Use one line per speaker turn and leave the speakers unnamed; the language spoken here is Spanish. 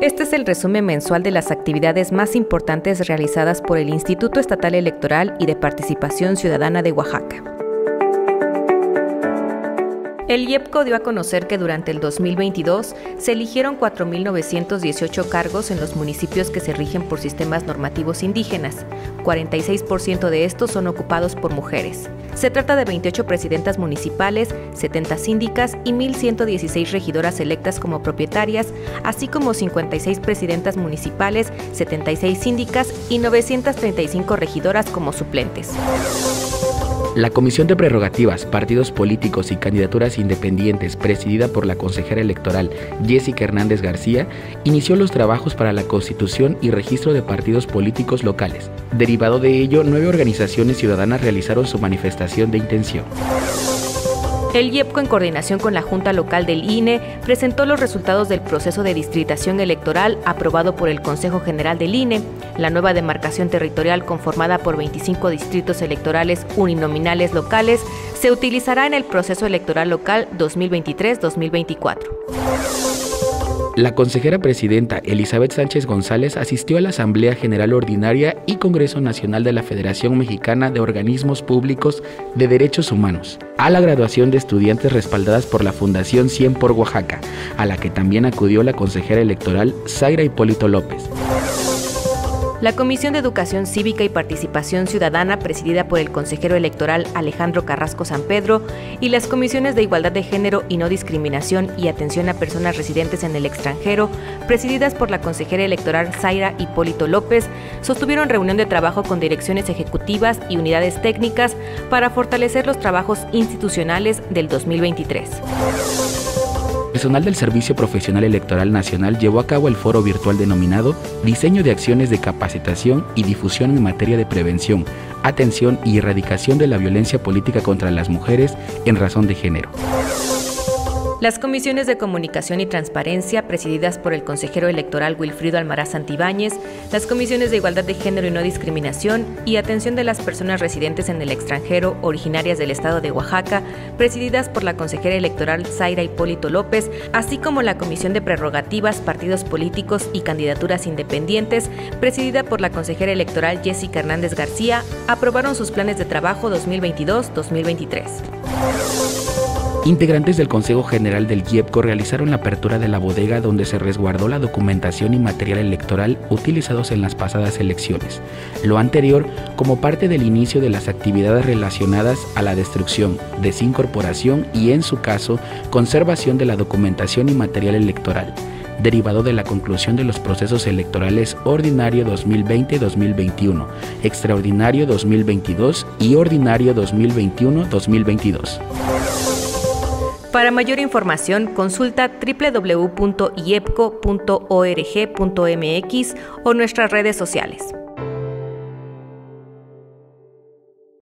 Este es el resumen mensual de las actividades más importantes realizadas por el Instituto Estatal Electoral y de Participación Ciudadana de Oaxaca. El IEPCO dio a conocer que durante el 2022 se eligieron 4.918 cargos en los municipios que se rigen por sistemas normativos indígenas. 46% de estos son ocupados por mujeres. Se trata de 28 presidentas municipales, 70 síndicas y 1.116 regidoras electas como propietarias, así como 56 presidentas municipales, 76 síndicas y 935 regidoras como suplentes.
La Comisión de Prerrogativas, Partidos Políticos y Candidaturas Independientes, presidida por la consejera electoral Jessica Hernández García, inició los trabajos para la constitución y registro de partidos políticos locales. Derivado de ello, nueve organizaciones ciudadanas realizaron su manifestación de intención.
El IEPCO, en coordinación con la Junta Local del INE, presentó los resultados del proceso de distritación electoral aprobado por el Consejo General del INE. La nueva demarcación territorial, conformada por 25 distritos electorales uninominales locales, se utilizará en el proceso electoral local 2023-2024.
La consejera presidenta Elizabeth Sánchez González asistió a la Asamblea General Ordinaria y Congreso Nacional de la Federación Mexicana de Organismos Públicos de Derechos Humanos, a la graduación de estudiantes respaldadas por la Fundación 100 por Oaxaca, a la que también acudió la consejera electoral Zaira Hipólito López.
La Comisión de Educación Cívica y Participación Ciudadana, presidida por el consejero electoral Alejandro Carrasco San Pedro, y las comisiones de Igualdad de Género y No Discriminación y Atención a Personas Residentes en el Extranjero, presididas por la consejera electoral Zaira Hipólito López, sostuvieron reunión de trabajo con direcciones ejecutivas y unidades técnicas para fortalecer los trabajos institucionales del 2023
personal del Servicio Profesional Electoral Nacional llevó a cabo el foro virtual denominado Diseño de acciones de capacitación y difusión en materia de prevención, atención y erradicación de la violencia política contra las mujeres en razón de género.
Las comisiones de comunicación y transparencia, presididas por el consejero electoral Wilfrido Almaraz Santibáñez, las comisiones de igualdad de género y no discriminación y atención de las personas residentes en el extranjero originarias del estado de Oaxaca, presididas por la consejera electoral Zaira Hipólito López, así como la comisión de prerrogativas, partidos políticos y candidaturas independientes, presidida por la consejera electoral Jessica Hernández García, aprobaron sus planes de trabajo 2022-2023.
Integrantes del Consejo General del IEPCO realizaron la apertura de la bodega donde se resguardó la documentación y material electoral utilizados en las pasadas elecciones. Lo anterior como parte del inicio de las actividades relacionadas a la destrucción, desincorporación y, en su caso, conservación de la documentación y material electoral derivado de la conclusión de los procesos electorales ordinario 2020-2021, extraordinario 2022 y ordinario 2021-2022.
Para mayor información, consulta www.iepco.org.mx o nuestras redes sociales.